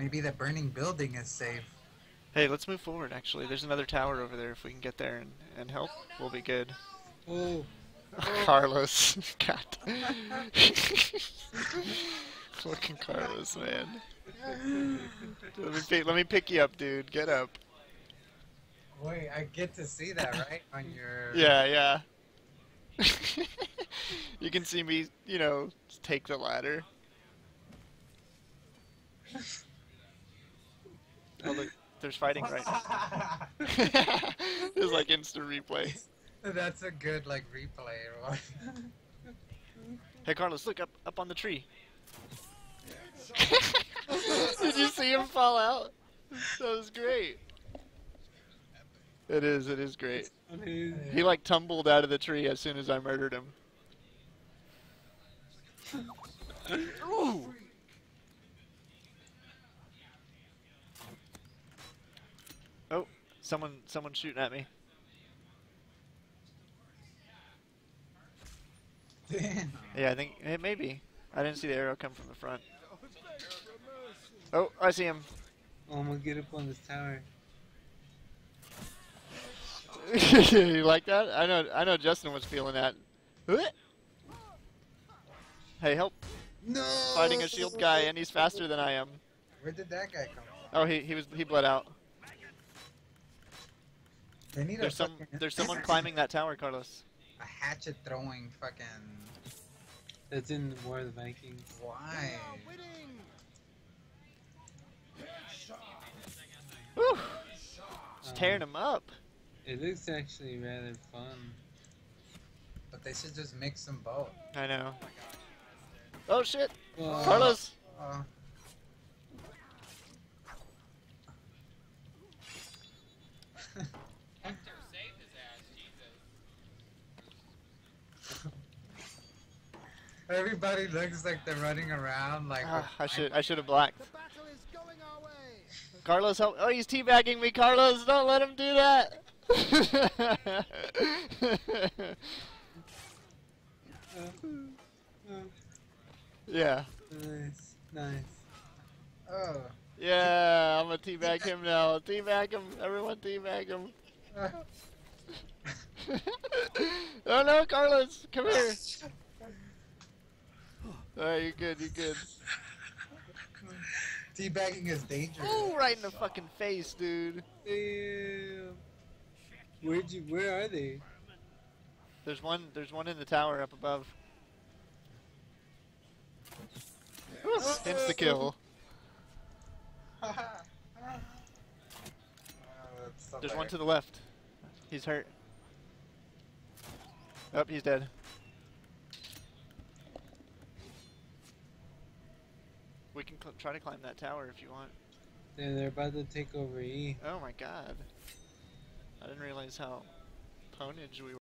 Maybe the burning building is safe. Hey, let's move forward. Actually, there's another tower over there. If we can get there and, and help, we'll be good. Oh, Carlos, God. Fucking Carlos, man. Let me pick, let me pick you up, dude. Get up. Wait, I get to see that, right? On your. Yeah, yeah. you can see me, you know, take the ladder. Oh, look, there's fighting right now. There's like instant replay. That's a good, like, replay? Hey, Carlos, look up up on the tree. Did you see him fall out? That was great. It is. It is great. He like tumbled out of the tree as soon as I murdered him. Ooh. Oh, someone, someone shooting at me. Damn. Yeah, I think eh, maybe. I didn't see the arrow come from the front. Oh, I see him. Oh, I'm gonna get up on this tower. you like that? I know. I know. Justin was feeling that. Hey, help! No! Fighting a shield guy, and he's faster than I am. Where did that guy come from? Oh, he he was he bled out. They need There's a some fucking- there's someone climbing that tower, Carlos. A hatchet throwing fucking. That's in War of the Vikings. Why? Whew. Just Um, tearing him up. It looks actually rather fun. But they should just mix them both. I know. Oh shit, Well, Carlos! Uh, everybody looks like they're running around like. Ah, I should I should have blacked. The battle is going our way. Carlos, help! Oh, he's teabagging me, Carlos! Don't let him do that. uh, yeah, nice, nice. Oh. yeah. I'm gonna teabag him now. Teabag him, everyone. Teabag him. oh no, Carlos, come here. Alright, you're good, you're good. Teabagging is dangerous. Oh, right in the fucking face, dude. Damn. Where'd you? Where are they? There's one, there's one in the tower up above. Insta kill. There's one to the left. He's hurt. Oh, he's dead. We can try to climb that tower if you want. They're, they're about to take over E. Oh my god. I didn't realize how ponage we were.